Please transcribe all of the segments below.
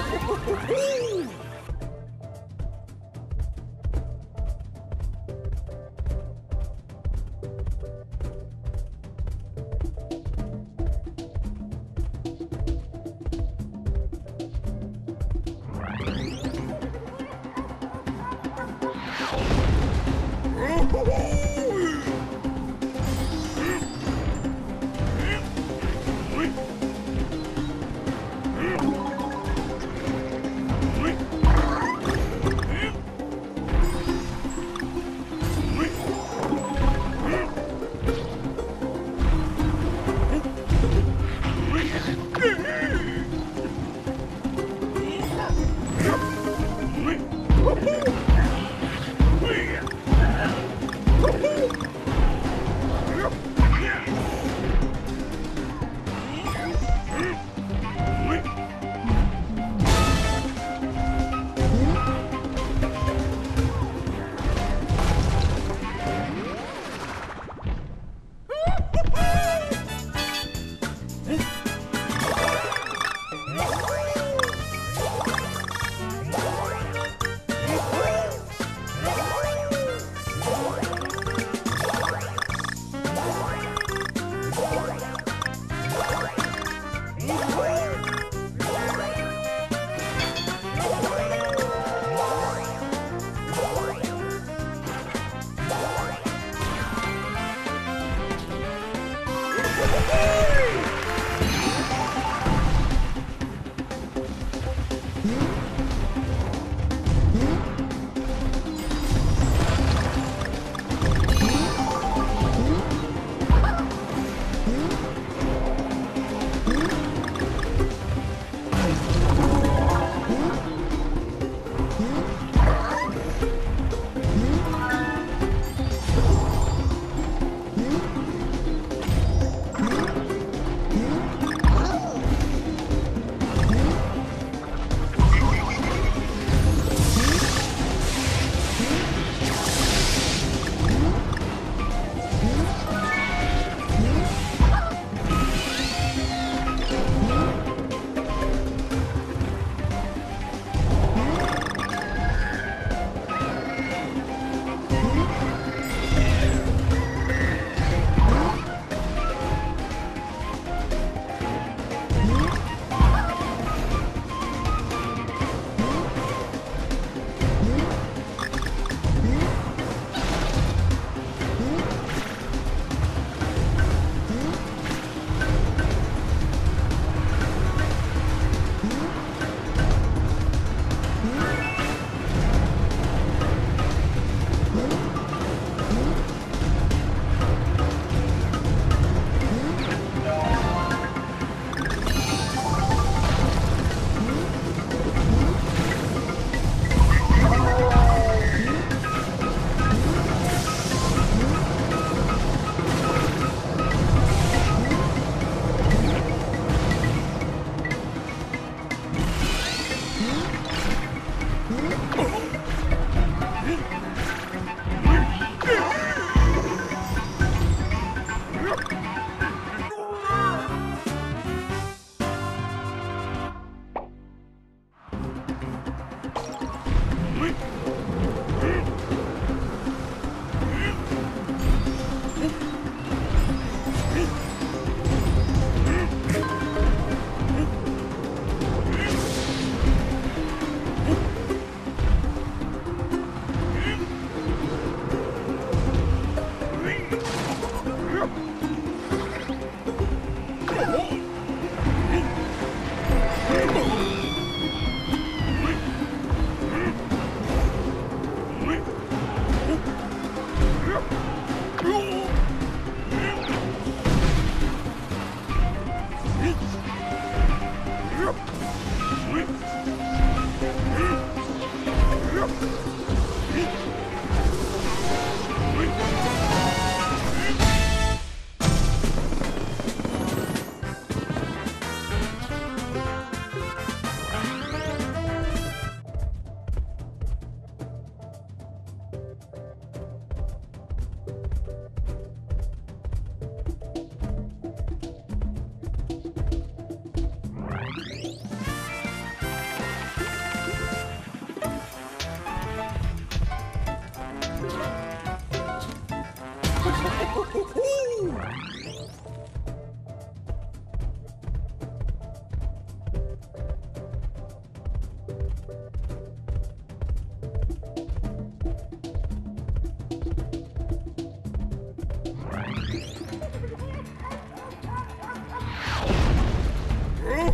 うん!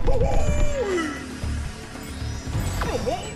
Come on!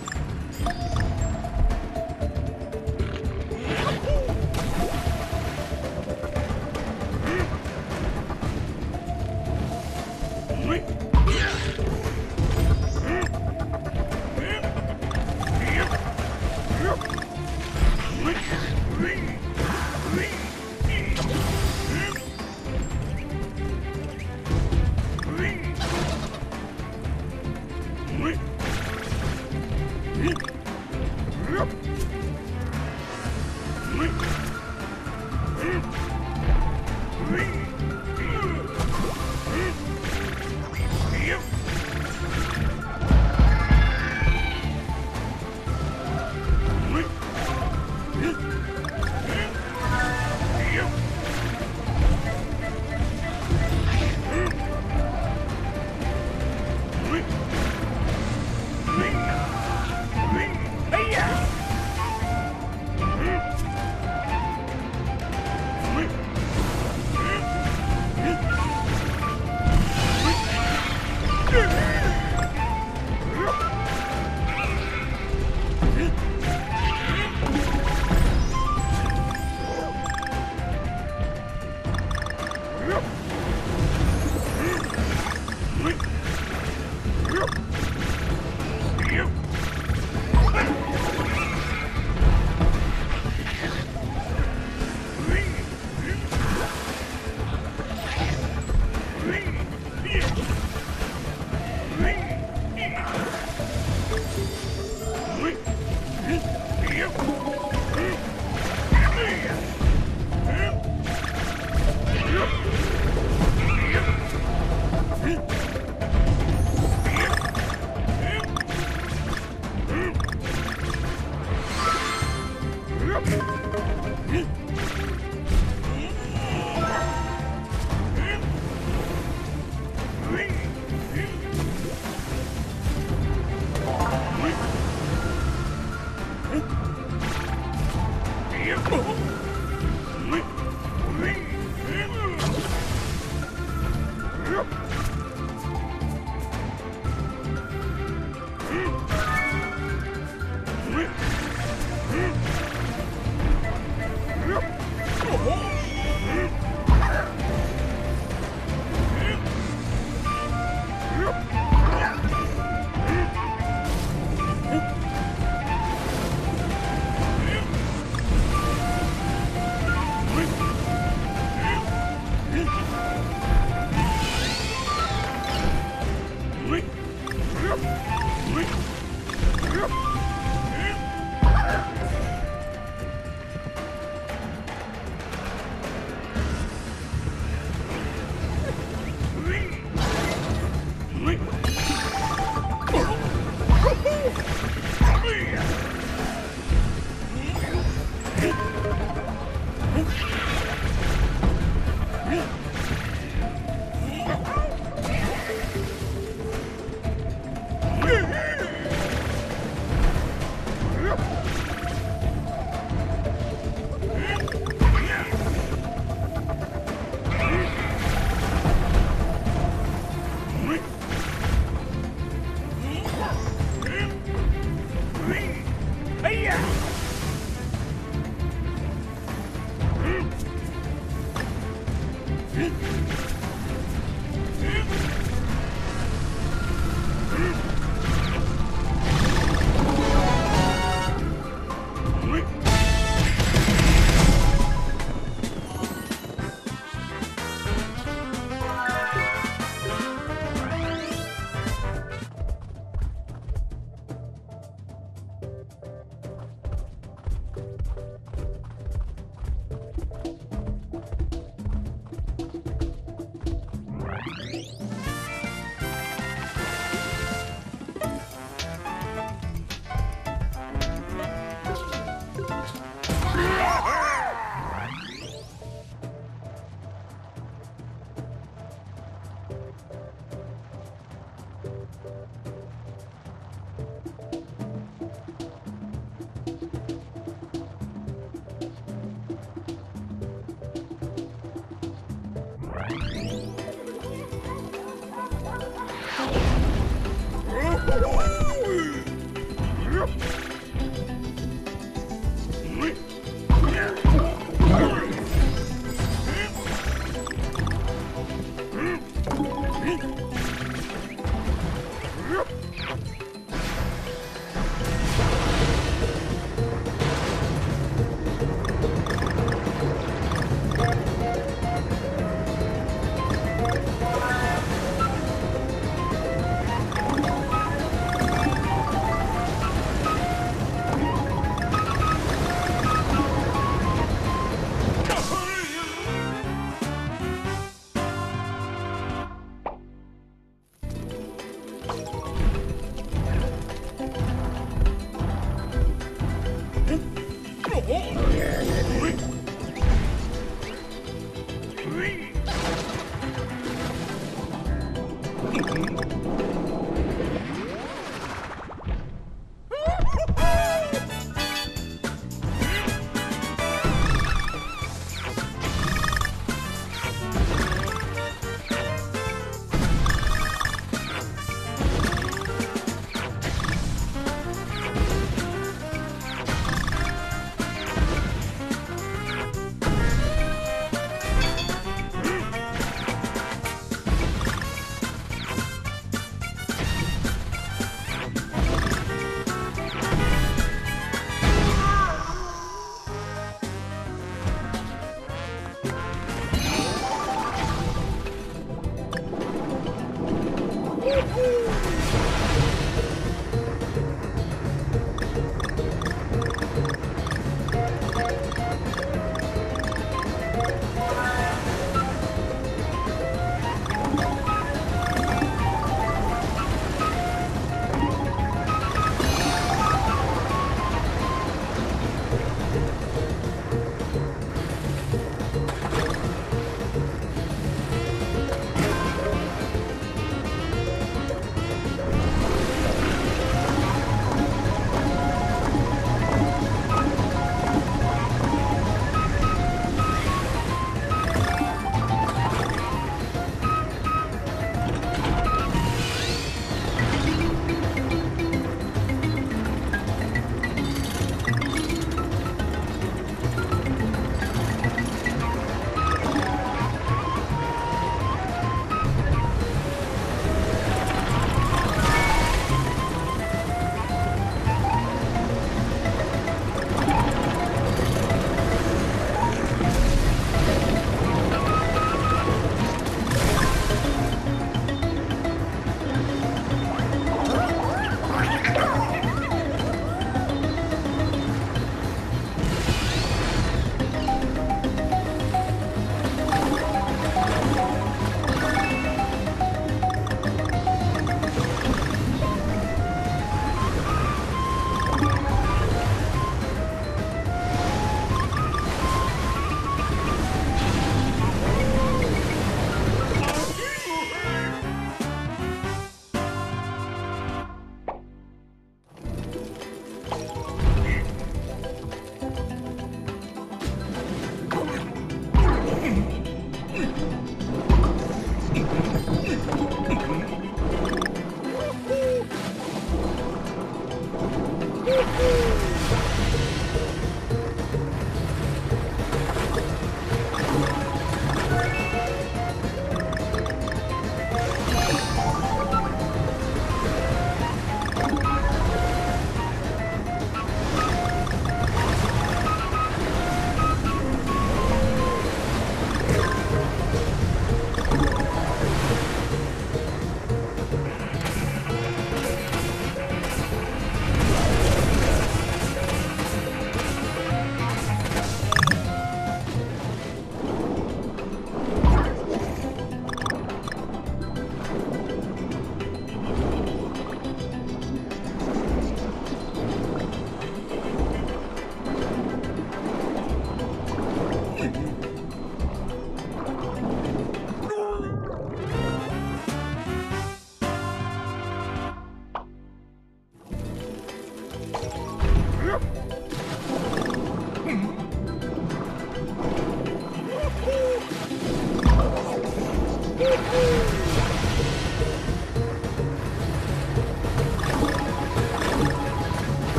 Yep.